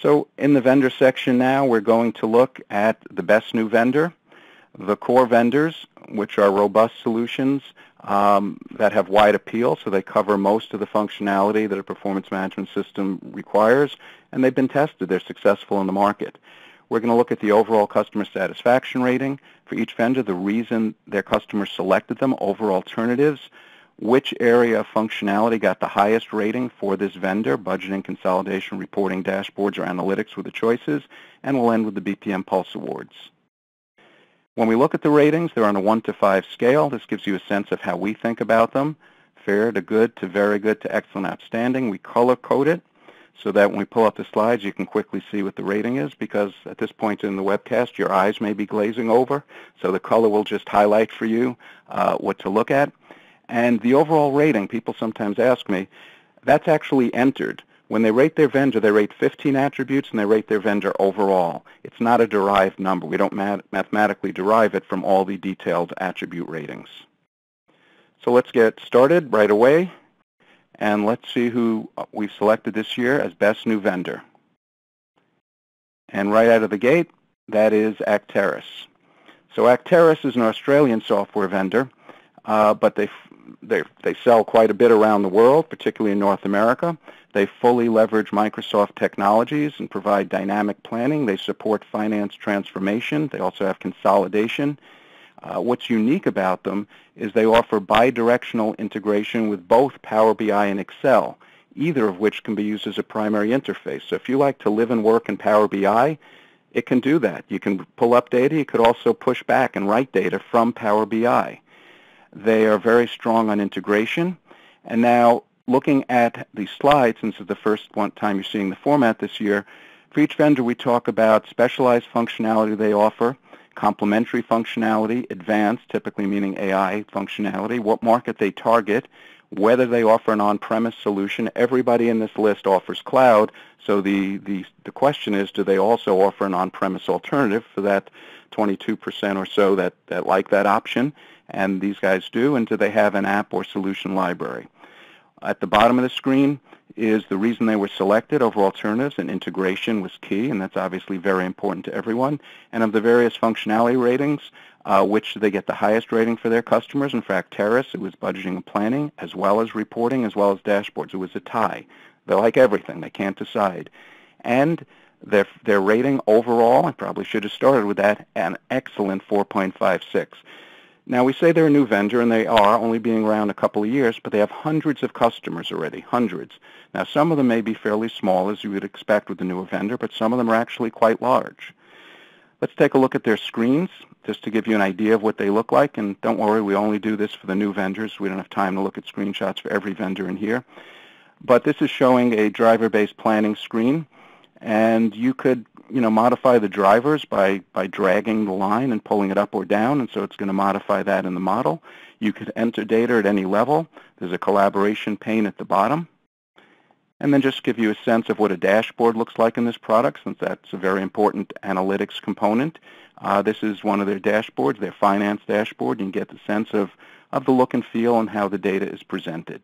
So in the vendor section now, we're going to look at the best new vendor, the core vendors, which are robust solutions um, that have wide appeal, so they cover most of the functionality that a performance management system requires, and they've been tested. They're successful in the market. We're going to look at the overall customer satisfaction rating for each vendor, the reason their customers selected them over alternatives, which area of functionality got the highest rating for this vendor, budgeting, consolidation, reporting, dashboards, or analytics were the choices, and we'll end with the BPM Pulse Awards. When we look at the ratings, they're on a 1 to 5 scale. This gives you a sense of how we think about them, fair to good to very good to excellent outstanding. We color code it so that when we pull up the slides, you can quickly see what the rating is because at this point in the webcast, your eyes may be glazing over. So the color will just highlight for you uh, what to look at. And the overall rating, people sometimes ask me, that's actually entered. When they rate their vendor, they rate 15 attributes and they rate their vendor overall. It's not a derived number. We don't math mathematically derive it from all the detailed attribute ratings. So let's get started right away and let's see who we've selected this year as best new vendor. And right out of the gate, that is Acterys. So Acterys is an Australian software vendor, uh, but they, they, they sell quite a bit around the world, particularly in North America. They fully leverage Microsoft technologies and provide dynamic planning. They support finance transformation. They also have consolidation. Uh, what's unique about them is they offer bidirectional integration with both Power BI and Excel, either of which can be used as a primary interface. So if you like to live and work in Power BI, it can do that. You can pull up data. You could also push back and write data from Power BI. They are very strong on integration. And now looking at the slides, since it's the first one time you're seeing the format this year, for each vendor we talk about specialized functionality they offer, complementary functionality, advanced, typically meaning AI functionality, what market they target, whether they offer an on-premise solution. Everybody in this list offers cloud, so the, the, the question is, do they also offer an on-premise alternative for that 22% or so that, that like that option? And these guys do, and do they have an app or solution library? At the bottom of the screen is the reason they were selected over alternatives, and integration was key, and that's obviously very important to everyone. And of the various functionality ratings, uh, which they get the highest rating for their customers. In fact, Acterys, it was budgeting and planning, as well as reporting, as well as dashboards. It was a tie. They're like everything. They can't decide. And their, their rating overall, I probably should have started with that, an excellent 4.56. Now, we say they're a new vendor, and they are, only being around a couple of years, but they have hundreds of customers already, hundreds. Now, some of them may be fairly small, as you would expect with a newer vendor, but some of them are actually quite large. Let's take a look at their screens, just to give you an idea of what they look like. And don't worry, we only do this for the new vendors. We don't have time to look at screenshots for every vendor in here. But this is showing a driver-based planning screen. And you could you know, modify the drivers by, by dragging the line and pulling it up or down, and so it's going to modify that in the model. You could enter data at any level. There's a collaboration pane at the bottom. And then just give you a sense of what a dashboard looks like in this product, since that's a very important analytics component. Uh, this is one of their dashboards, their finance dashboard. You can get the sense of, of the look and feel and how the data is presented.